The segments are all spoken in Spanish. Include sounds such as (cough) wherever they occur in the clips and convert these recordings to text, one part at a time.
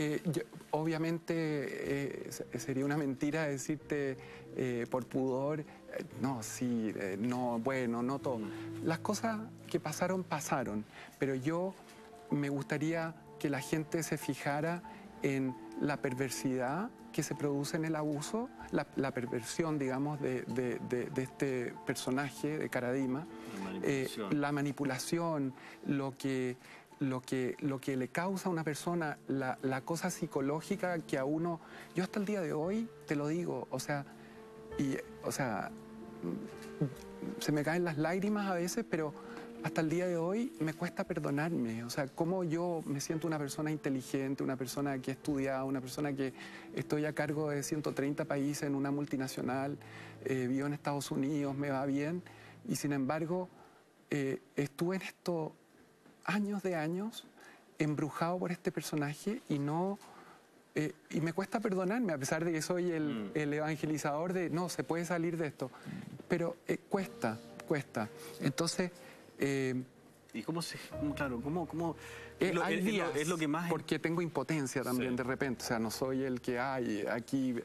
eh, obviamente eh, sería una mentira decirte eh, por pudor, no, sí, no, bueno, no todo. Las cosas que pasaron, pasaron, pero yo me gustaría que la gente se fijara en la perversidad que se produce en el abuso, la, perversión, digamos, de, este personaje de Caradima, la manipulación, lo que lo que, lo que le causa a una persona, la, cosa psicológica que a uno, yo hasta el día de hoy te lo digo, o sea, y, o sea, mm, se me caen las lágrimas a veces, pero hasta el día de hoy me cuesta perdonarme, o sea, cómo yo me siento una persona inteligente, una persona que ha estudiado, una persona que estoy a cargo de 130 países en una multinacional, eh, vivo en Estados Unidos, me va bien, y sin embargo, eh, estuve en esto años de años embrujado por este personaje y no... Eh, y me cuesta perdonarme, a pesar de que soy el, mm. evangelizador de, no, se puede salir de esto. Pero eh, cuesta, cuesta. Entonces... Eh, ¿Y cómo se...? Claro, ¿cómo...? cómo es, lo, que más... Porque tengo impotencia también de repente, o sea, no soy el que hay aquí,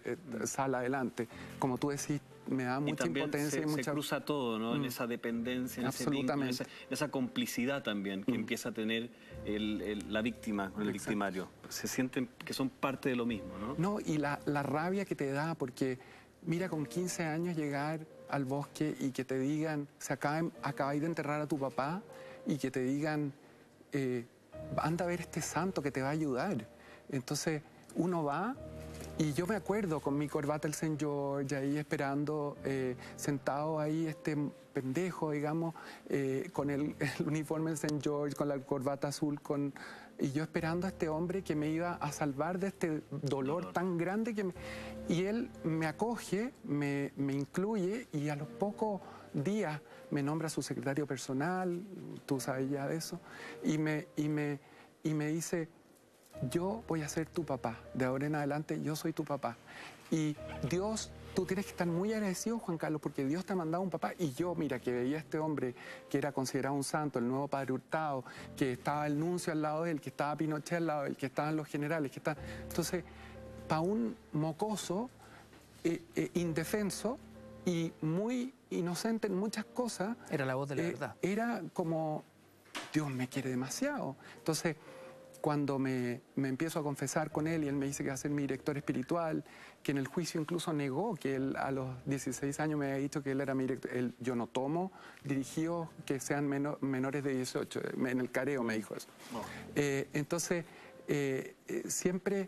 sale adelante. Como tú decís, me da mucha impotencia y mucha... se cruza todo, ¿no? En mm. esa dependencia, en Absolutamente. esa, complicidad también que mm. empieza a tener la víctima con el victimario. Se sienten que son parte de lo mismo, ¿no? No, y la, rabia que te da, porque mira, con 15 años llegar al bosque y que te digan, se acaban, acabáis de enterrar a tu papá y que te digan, eh, anda a ver este santo que te va a ayudar. Entonces uno va y yo me acuerdo con mi corbata el St. George ahí esperando, eh, sentado ahí este pendejo, digamos, eh, con el, (laughs) uniforme del St. George, con la corbata azul, con, y yo esperando a este hombre que me iba a salvar de este dolor, tan grande que Y él me acoge, me, me incluye y a los pocos días me nombra su secretario personal, tú sabes ya de eso, y me, y me, y me dice yo voy a ser tu papá, de ahora en adelante yo soy tu papá. Y Dios, tú tienes que estar muy agradecido, Juan Carlos, porque Dios te ha mandado un papá. Y yo, mira, que veía a este hombre que era considerado un santo, el nuevo padre Hurtado, que estaba el nuncio al lado de él, que estaba Pinochet al lado de él, que estaban los generales, que está... Entonces, para un mocoso, eh, eh, indefenso y muy inocente en muchas cosas... Era la voz de la eh, verdad. Era como, Dios me quiere demasiado. Entonces cuando me, empiezo a confesar con él y él me dice que va a ser mi director espiritual, que en el juicio incluso negó que él a los 16 años me había dicho que él era mi director. yo no tomo dirigidos que sean menores de 18, en el careo me dijo eso. Eh, entonces, eh, eh, siempre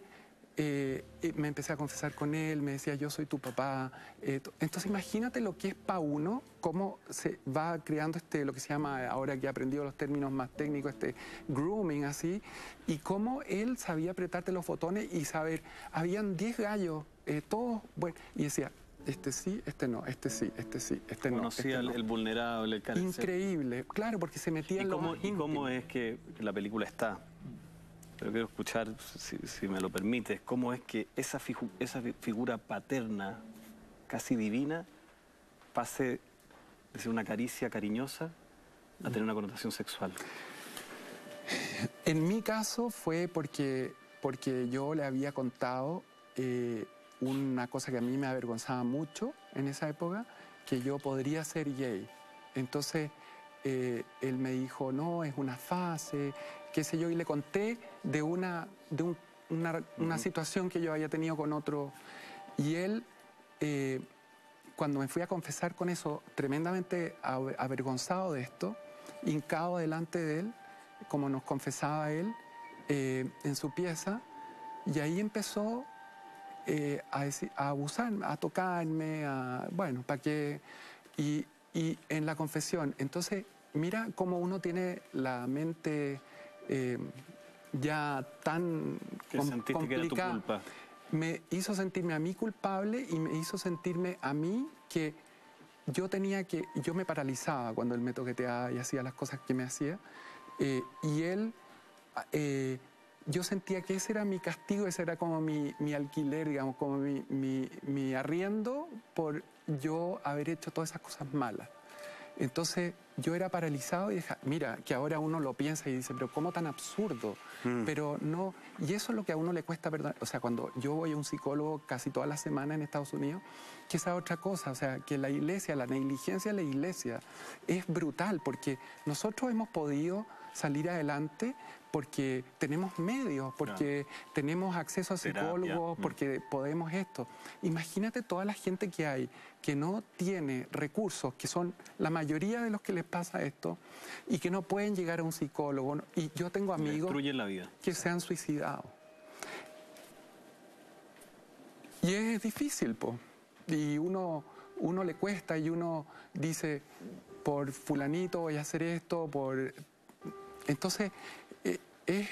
eh, me empecé a confesar con él, me decía, yo soy tu papá. Eh, entonces imagínate lo que es para uno, cómo se va creando este, lo que se llama, ahora que he aprendido los términos más técnicos, este grooming así, y cómo él sabía apretarte los botones y saber, habían 10 gallos, eh, todos, bueno, y decía, este sí, este no, este sí, este sí, este no. Conocía este el, vulnerable, el cáncer. Increíble, claro, porque se metía en lo ¿Y cómo es que la película está? Pero quiero escuchar, si, me lo permites, cómo es que esa, esa figura paterna, casi divina, pase de ser una caricia cariñosa a tener una connotación sexual. En mi caso fue porque, porque yo le había contado eh, una cosa que a mí me avergonzaba mucho en esa época, que yo podría ser gay. Entonces eh, él me dijo, no, es una fase, qué sé yo, y le conté de una, de una, situación que yo había tenido con otro. Y él, eh, cuando me fui a confesar con eso, tremendamente avergonzado de esto, hincado delante de él, como nos confesaba él, eh, en su pieza, y ahí empezó a, a abusarme, a tocarme, a, bueno, para que... Y, y en la confesión, entonces mira cómo uno tiene la mente eh, ya tan complicada. Me hizo sentirme a mí culpable y me hizo sentirme a mí que yo tenía que, yo me paralizaba cuando él me toqueteaba y hacía las cosas que me hacía. Eh, y él, eh, yo sentía que ese era mi castigo, ese era como mi, mi alquiler, digamos, como mi, mi, mi arriendo por yo haber hecho todas esas cosas malas. Entonces, yo era paralizado y dije, mira, que ahora uno lo piensa y dice, pero ¿cómo tan absurdo? Mm. Pero no, y eso es lo que a uno le cuesta perdonar. O sea, cuando yo voy a un psicólogo casi toda la semana en Estados Unidos, que esa otra cosa, o sea, que la iglesia, la negligencia de la iglesia es brutal, porque nosotros hemos podido salir adelante porque tenemos medios, porque tenemos acceso a Terapia, psicólogos, mm. porque podemos esto. Imagínate toda la gente que hay que no tiene recursos, que son la mayoría de los que les pasa esto, y que no pueden llegar a un psicólogo. Y yo tengo amigos Destruyen la vida. que se han suicidado. Y es difícil, po. Y uno, uno le cuesta y uno dice, por fulanito voy a hacer esto, por... Entonces, es,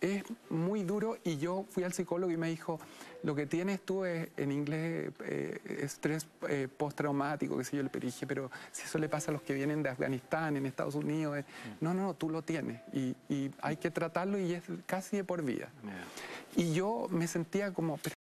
es muy duro y yo fui al psicólogo y me dijo, lo que tienes tú es, en inglés, eh, estrés eh, postraumático, que sé yo, le dije, pero si eso le pasa a los que vienen de Afganistán, en Estados Unidos, eh, no, no, no, tú lo tienes y, y hay que tratarlo y es casi de por vida. Y yo me sentía como, pero